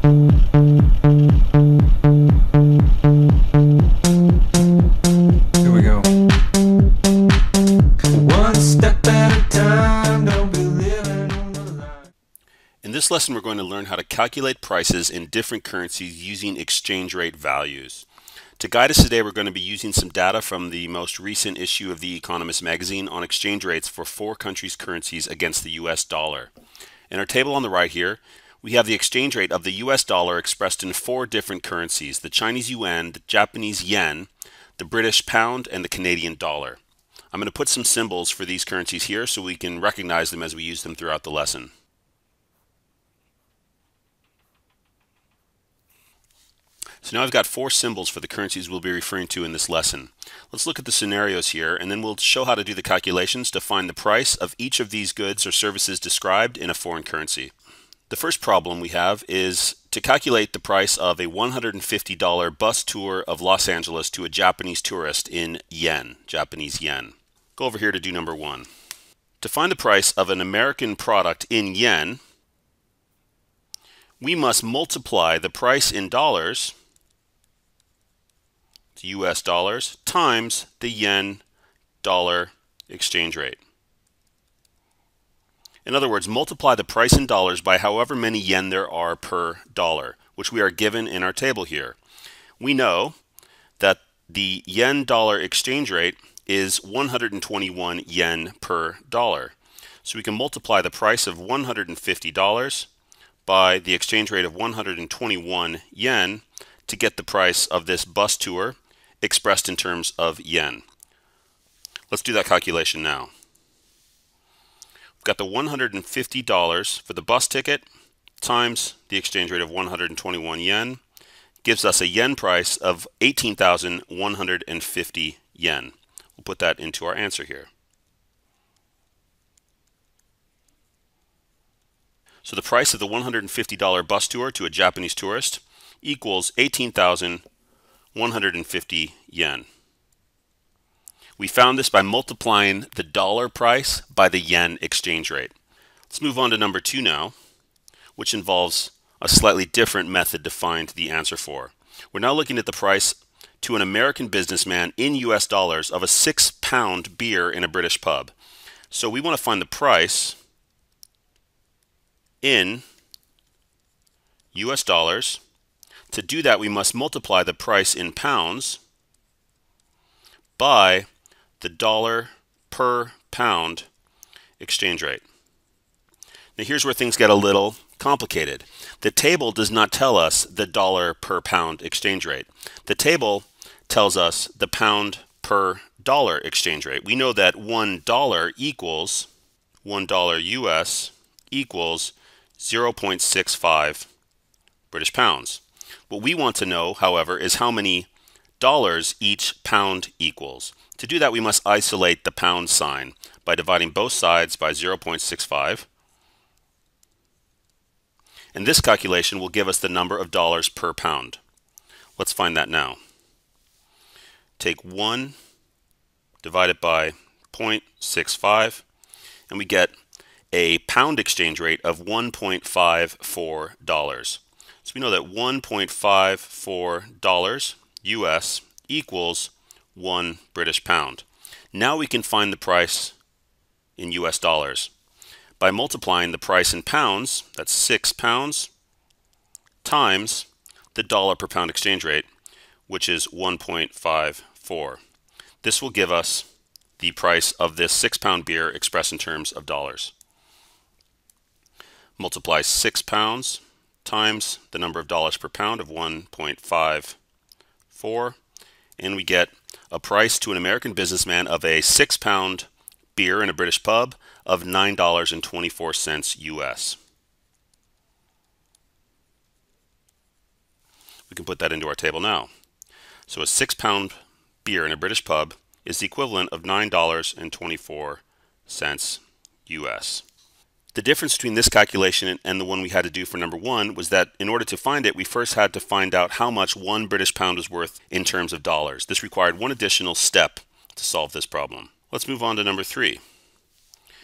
In this lesson, we're going to learn how to calculate prices in different currencies using exchange rate values. To guide us today, we're going to be using some data from the most recent issue of The Economist magazine on exchange rates for four countries' currencies against the US dollar. In our table on the right here, we have the exchange rate of the US dollar expressed in four different currencies the Chinese yuan, the Japanese yen, the British pound, and the Canadian dollar. I'm going to put some symbols for these currencies here so we can recognize them as we use them throughout the lesson. So now I've got four symbols for the currencies we'll be referring to in this lesson. Let's look at the scenarios here and then we'll show how to do the calculations to find the price of each of these goods or services described in a foreign currency. The first problem we have is to calculate the price of a $150 bus tour of Los Angeles to a Japanese tourist in yen, Japanese yen. Go over here to do number one. To find the price of an American product in yen, we must multiply the price in dollars, the US dollars, times the yen dollar exchange rate. In other words, multiply the price in dollars by however many yen there are per dollar, which we are given in our table here. We know that the yen dollar exchange rate is 121 yen per dollar. So we can multiply the price of $150 by the exchange rate of 121 yen to get the price of this bus tour expressed in terms of yen. Let's do that calculation now. Got the $150 for the bus ticket times the exchange rate of 121 yen gives us a yen price of 18,150 yen. We'll put that into our answer here. So the price of the $150 bus tour to a Japanese tourist equals 18,150 yen. We found this by multiplying the dollar price by the yen exchange rate. Let's move on to number two now, which involves a slightly different method to find the answer for. We're now looking at the price to an American businessman in US dollars of a six pound beer in a British pub. So we want to find the price in US dollars. To do that, we must multiply the price in pounds by the dollar per pound exchange rate. Now here's where things get a little complicated. The table does not tell us the dollar per pound exchange rate. The table tells us the pound per dollar exchange rate. We know that one dollar equals one dollar US equals 0.65 British pounds. What we want to know, however, is how many dollars each pound equals. To do that, we must isolate the pound sign by dividing both sides by 0.65. And this calculation will give us the number of dollars per pound. Let's find that now. Take 1 divided by 0.65 and we get a pound exchange rate of $1.54. So we know that $1.54 US equals 1 British pound. Now we can find the price in US dollars by multiplying the price in pounds, that's 6 pounds, times the dollar per pound exchange rate, which is 1.54. This will give us the price of this 6 pound beer expressed in terms of dollars. Multiply 6 pounds times the number of dollars per pound of 1.54 and we get a price to an American businessman of a six pound beer in a British pub of $9.24 US. We can put that into our table now. So a six pound beer in a British pub is the equivalent of $9.24 US. The difference between this calculation and the one we had to do for number one was that in order to find it, we first had to find out how much one British pound was worth in terms of dollars. This required one additional step to solve this problem. Let's move on to number three.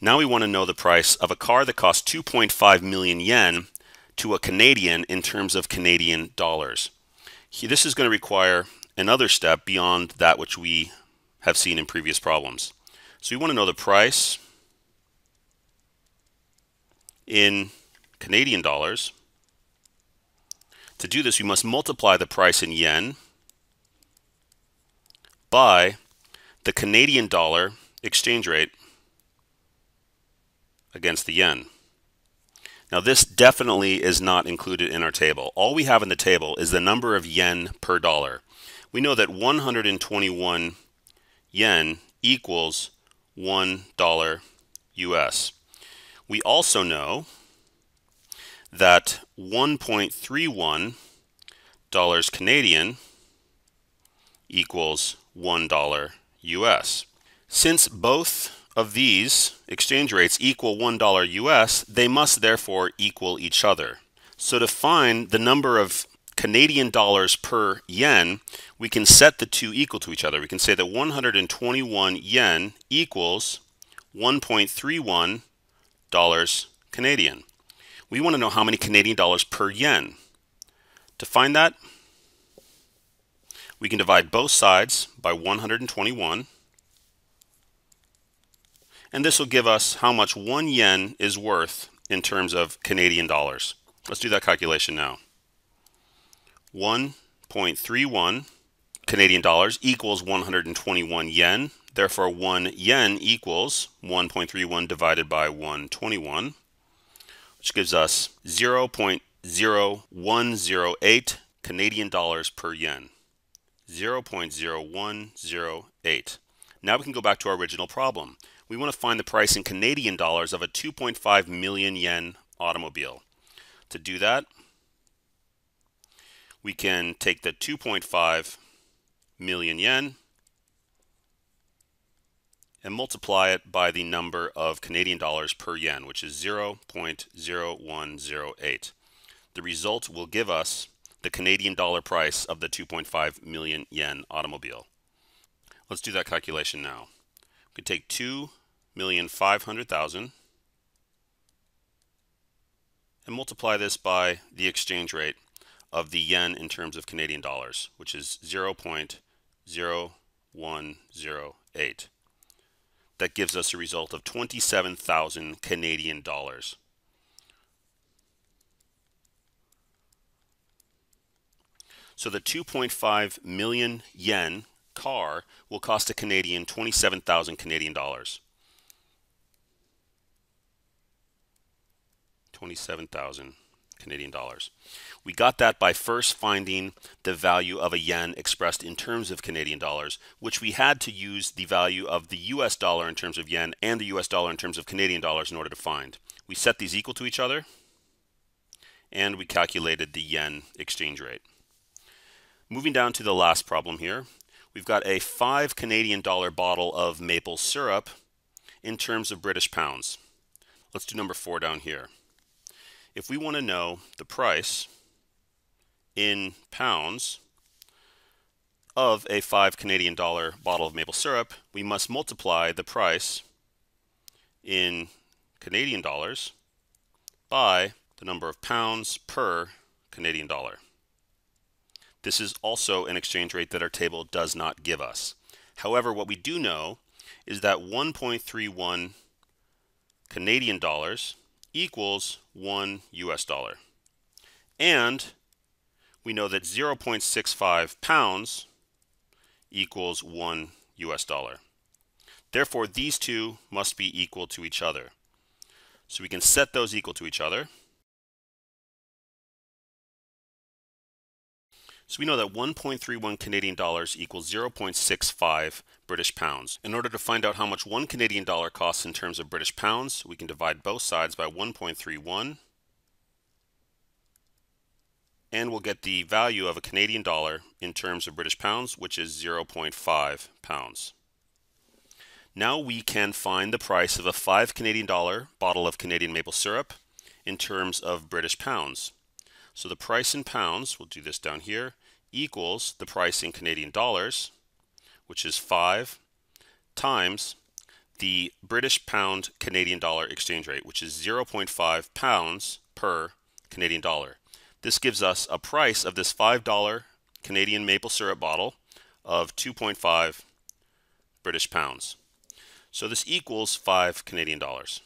Now we want to know the price of a car that costs 2.5 million yen to a Canadian in terms of Canadian dollars. This is going to require another step beyond that which we have seen in previous problems. So we want to know the price in Canadian dollars. To do this, we must multiply the price in yen by the Canadian dollar exchange rate against the yen. Now this definitely is not included in our table. All we have in the table is the number of yen per dollar. We know that 121 yen equals $1 US. We also know that 1.31 dollars Canadian equals $1 US. Since both of these exchange rates equal $1 US, they must therefore equal each other. So to find the number of Canadian dollars per yen, we can set the two equal to each other. We can say that 121 yen equals 1.31 dollars Canadian. We want to know how many Canadian dollars per yen. To find that, we can divide both sides by 121 and this will give us how much one yen is worth in terms of Canadian dollars. Let's do that calculation now. 1.31 Canadian dollars equals 121 yen. Therefore, 1 yen equals 1.31 divided by 121, which gives us 0.0108 Canadian dollars per yen. 0.0108. Now we can go back to our original problem we want to find the price in Canadian dollars of a 2.5 million yen automobile. To do that, we can take the 2.5 million yen and multiply it by the number of Canadian dollars per yen, which is 0.0108. The result will give us the Canadian dollar price of the 2.5 million yen automobile. Let's do that calculation now. We could take 2,500,000 and multiply this by the exchange rate of the yen in terms of Canadian dollars, which is 0.0108. That gives us a result of 27,000 Canadian dollars. So the 2.5 million yen car will cost a Canadian 27,000 Canadian dollars. 27,000 Canadian dollars. We got that by first finding the value of a yen expressed in terms of Canadian dollars, which we had to use the value of the US dollar in terms of yen and the US dollar in terms of Canadian dollars in order to find. We set these equal to each other and we calculated the yen exchange rate. Moving down to the last problem here, we've got a 5 Canadian dollar bottle of maple syrup in terms of British pounds. Let's do number 4 down here. If we want to know the price in pounds of a 5 Canadian dollar bottle of maple syrup, we must multiply the price in Canadian dollars by the number of pounds per Canadian dollar. This is also an exchange rate that our table does not give us. However, what we do know is that 1.31 Canadian dollars equals 1 US dollar. And we know that 0.65 pounds equals 1 US dollar. Therefore, these two must be equal to each other. So we can set those equal to each other. So we know that 1.31 Canadian dollars equals 0.65 British pounds. In order to find out how much one Canadian dollar costs in terms of British pounds, we can divide both sides by 1.31 and we'll get the value of a Canadian dollar in terms of British pounds, which is 0.5 pounds. Now we can find the price of a 5 Canadian dollar bottle of Canadian maple syrup in terms of British pounds. So the price in pounds, we'll do this down here, equals the price in Canadian dollars, which is 5 times the British pound Canadian dollar exchange rate, which is 0.5 pounds per Canadian dollar. This gives us a price of this $5 Canadian maple syrup bottle of 2.5 British pounds. So this equals 5 Canadian dollars.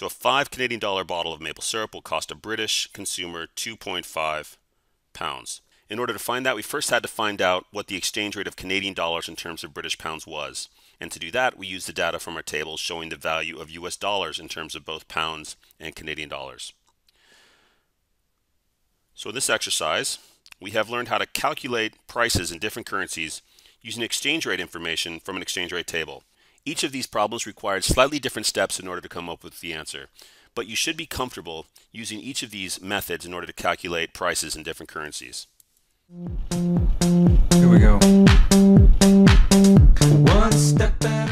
So a 5 Canadian dollar bottle of maple syrup will cost a British consumer 2.5 pounds. In order to find that, we first had to find out what the exchange rate of Canadian dollars in terms of British pounds was. And to do that, we used the data from our table showing the value of US dollars in terms of both pounds and Canadian dollars. So in this exercise, we have learned how to calculate prices in different currencies using exchange rate information from an exchange rate table. Each of these problems required slightly different steps in order to come up with the answer, but you should be comfortable using each of these methods in order to calculate prices in different currencies. Here we go. One step back.